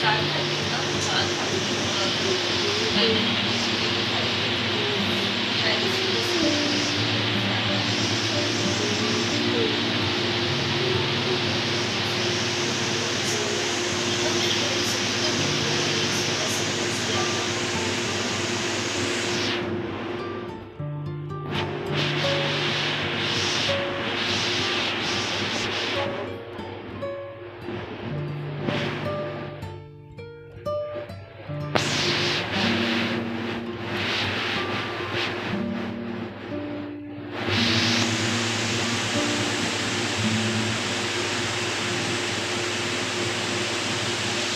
Saan ka dito? Saan ka dito?